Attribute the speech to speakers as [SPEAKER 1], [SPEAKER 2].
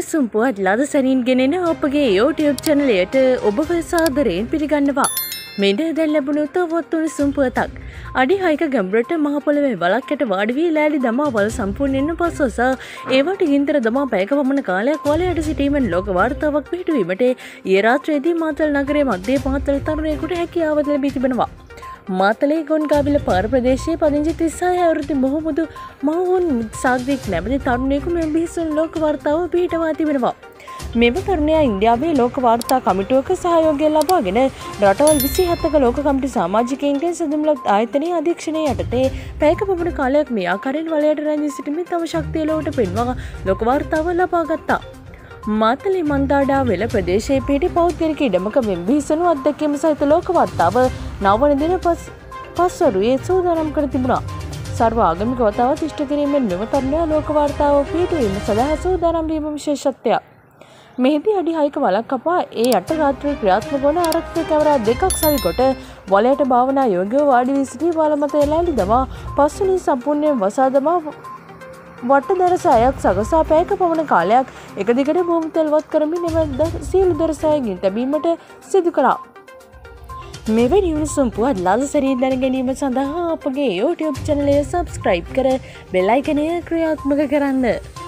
[SPEAKER 1] සුම්පුවත් ලද සැනින් ගෙනෙන අපගේ YouTube චැනලයට ඔබව සාදරයෙන් පිළිගන්නවා. මෙඩ දැල් ලැබුණු තවොත්තුන සුම්පුවතක්. අඩි හයික ගැම්බරට මහපොළවේ වලක්කට වාඩවී ලෑලි දමාවල් සම්පූර්ණයන්න පස්වසා ඒවට ගින්තර දමා පැක පමණ කාලයක් වලයට සිටීමෙන් ලෝක වාර්තාවක් පිහිටුවීමට ඒරාත්‍රේදී මාතල් නගරේ මධ්‍යය පාතල් තරුණයකුට හැකියාවද ලැබී තිබෙනවා. මාතලේ ගොන්ගාවිල පාර ප්‍රදේශයේ පදිංචි තිස්සාය ඇවරුති මොහොමුදු මහවුන් සාග්‍යෙක් නැමති තරුණයකු මෙ බිහිසුන් ලෝක වර්තාව පිහිටවා තිබෙනවා. මෙම තරුණයා ඉන්දියාවේ ලෝක වාර්තා කමිටුවක සහයෝගය ලබාගෙන රටවල් විසි හත්තක ලෝක කමිටි සාමාජිකයන්ගෙන් සදුම්ලත් ආයතනය අධීක්ෂණය යටතේ පැයක පමණ කාලයක් මේ ආකරෙන් වලයට රැජි සිටිමින් තම ශක්තිය ලෝට පෙන්වා ලොකවාර්තාව ලබාගත්තා. මාතලි මන්දාඩා වෙල ප්‍රදේශයේ පිටි පෞද්ගලික ඉඩමක මෙම් විහිසනු අත්දැකීම සහිත ලෝකවත්තාව නවන දින පස් පස්වරුයේ සූදානම් කර තිබුණා. සර්ව ආගමික වතාව තිෂ්ට කිරීමෙන් මෙම තරණය ලෝකවාර්තාව පිටුවීම සඳහා සූදානම් වීම විශේෂත්වයක්. මෙහිදී අඩි හයික වලක් කපා ඒ අට රාත්‍රී ක්‍රියාත්මක වන ආරක්ෂක කැමරා දෙකක් සවිකොට වලයට භාවනා යෝග්‍යව වාඩි වී සිටි වල මත එළාලි දමා පස්වලින් සම්පූර්ණයෙන් වසා දමා වට දරසායක් සගසා පැයක පමණ කාලයක් එක දිගට භූමි තෙල්වත් කරමින් එම සියලු දරසායගින් තැබීමට සිදු කරා. මෙවැනි උණුසුම්පුවත් ලදසරී දැන ගැනීම සඳහා අපගේ YouTube චනලය සබස්ක්‍රයිබ් කර බෙල්ලයිකනය ක්‍රියාත්මක කරන්න.